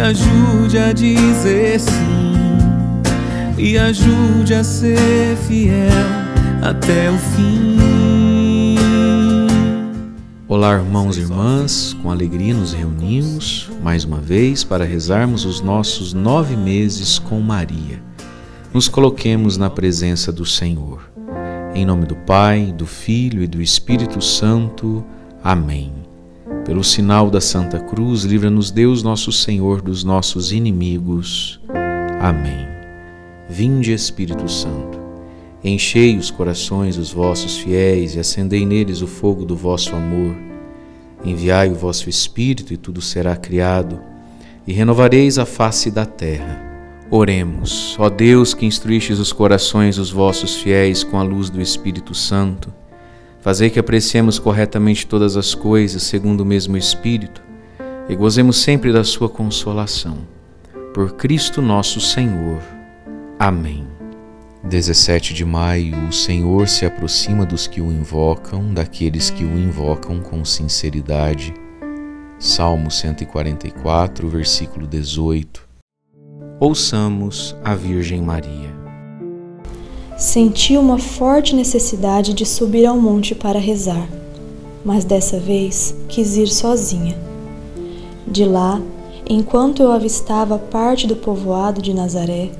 Ajude a dizer sim, me ajude a ser fiel até o fim. Olá, irmãos e irmãs, com alegria nos reunimos mais uma vez para rezarmos os nossos nove meses com Maria. Nos coloquemos na presença do Senhor. Em nome do Pai, do Filho e do Espírito Santo. Amém. Pelo sinal da Santa Cruz, livra-nos Deus nosso Senhor dos nossos inimigos. Amém. Vinde, Espírito Santo, enchei os corações dos vossos fiéis e acendei neles o fogo do vosso amor. Enviai o vosso Espírito e tudo será criado, e renovareis a face da terra. Oremos, ó Deus que instruístes os corações dos vossos fiéis com a luz do Espírito Santo, fazei que apreciemos corretamente todas as coisas segundo o mesmo Espírito e gozemos sempre da sua consolação. Por Cristo nosso Senhor. Amém. 17 de maio, o Senhor se aproxima dos que o invocam, daqueles que o invocam com sinceridade. Salmo 144, versículo 18. Ouçamos a Virgem Maria. Senti uma forte necessidade de subir ao monte para rezar, mas dessa vez quis ir sozinha. De lá, enquanto eu avistava parte do povoado de Nazaré,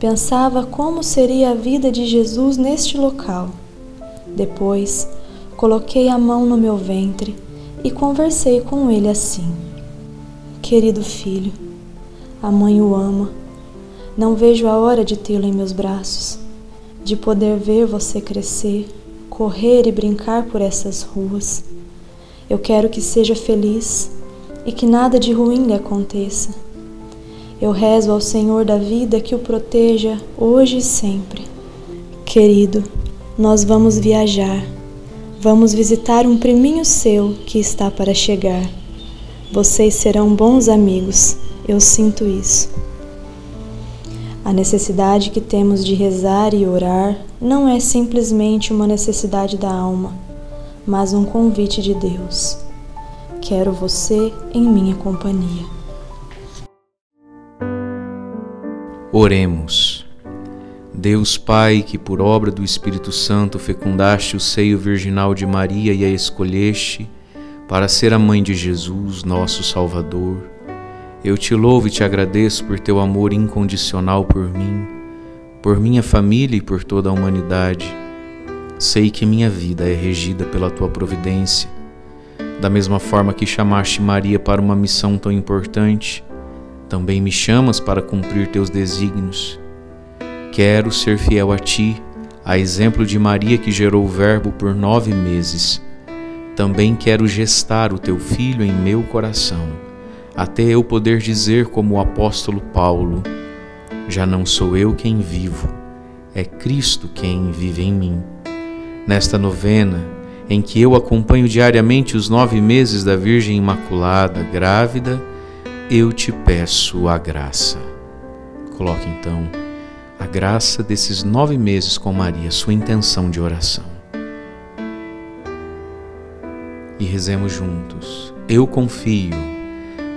pensava como seria a vida de Jesus neste local. Depois, coloquei a mão no meu ventre e conversei com ele assim: Querido filho, a mãe o ama. Não vejo a hora de tê-lo em meus braços, de poder ver você crescer, correr e brincar por essas ruas. Eu quero que seja feliz e que nada de ruim lhe aconteça. Eu rezo ao Senhor da vida que o proteja hoje e sempre. Querido, nós vamos viajar. Vamos visitar um priminho seu que está para chegar. Vocês serão bons amigos eu sinto isso. A necessidade que temos de rezar e orar não é simplesmente uma necessidade da alma, mas um convite de Deus. Quero você em minha companhia. Oremos. Deus Pai, que por obra do Espírito Santo fecundaste o seio virginal de Maria e a escolheste para ser a mãe de Jesus, nosso Salvador, eu te louvo e te agradeço por teu amor incondicional por mim, por minha família e por toda a humanidade. Sei que minha vida é regida pela tua providência. Da mesma forma que chamaste Maria para uma missão tão importante, também me chamas para cumprir teus desígnios. Quero ser fiel a ti, a exemplo de Maria que gerou o Verbo por nove meses. Também quero gestar o teu filho em meu coração até eu poder dizer, como o apóstolo Paulo: Já não sou eu quem vivo, é Cristo quem vive em mim. Nesta novena, em que eu acompanho diariamente os nove meses da Virgem Imaculada grávida, eu te peço a graça. Coloque então a graça desses nove meses com Maria, sua intenção de oração. E rezemos juntos. Eu confio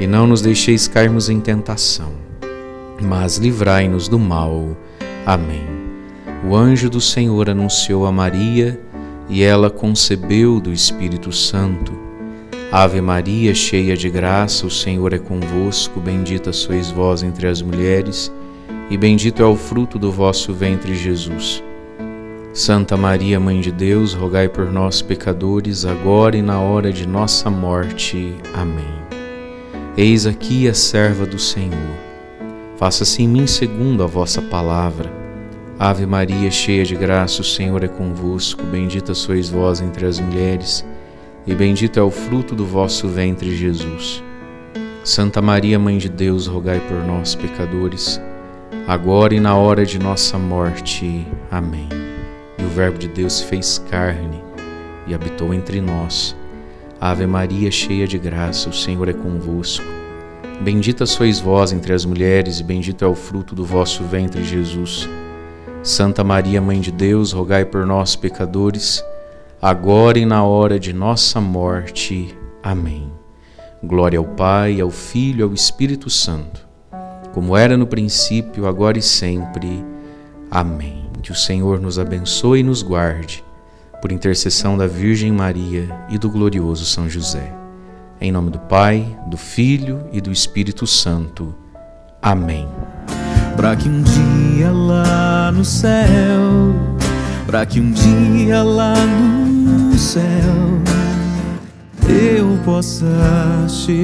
e não nos deixeis cairmos em tentação, mas livrai-nos do mal. Amém. O anjo do Senhor anunciou a Maria, e ela concebeu do Espírito Santo. Ave Maria, cheia de graça, o Senhor é convosco, bendita sois vós entre as mulheres, e bendito é o fruto do vosso ventre, Jesus. Santa Maria, Mãe de Deus, rogai por nós, pecadores, agora e na hora de nossa morte. Amém. Eis aqui a serva do Senhor. Faça-se em mim segundo a vossa palavra. Ave Maria, cheia de graça, o Senhor é convosco. Bendita sois vós entre as mulheres, e bendito é o fruto do vosso ventre, Jesus. Santa Maria, Mãe de Deus, rogai por nós, pecadores, agora e na hora de nossa morte. Amém. E o Verbo de Deus fez carne e habitou entre nós. Ave Maria, cheia de graça, o Senhor é convosco. Bendita sois vós entre as mulheres, e bendito é o fruto do vosso ventre, Jesus. Santa Maria, Mãe de Deus, rogai por nós, pecadores, agora e na hora de nossa morte. Amém. Glória ao Pai, ao Filho e ao Espírito Santo, como era no princípio, agora e sempre. Amém. Que o Senhor nos abençoe e nos guarde, por intercessão da Virgem Maria e do glorioso São José. Em nome do Pai, do Filho e do Espírito Santo. Amém. Para que um dia lá no céu, para que um dia lá no céu eu possa chegar.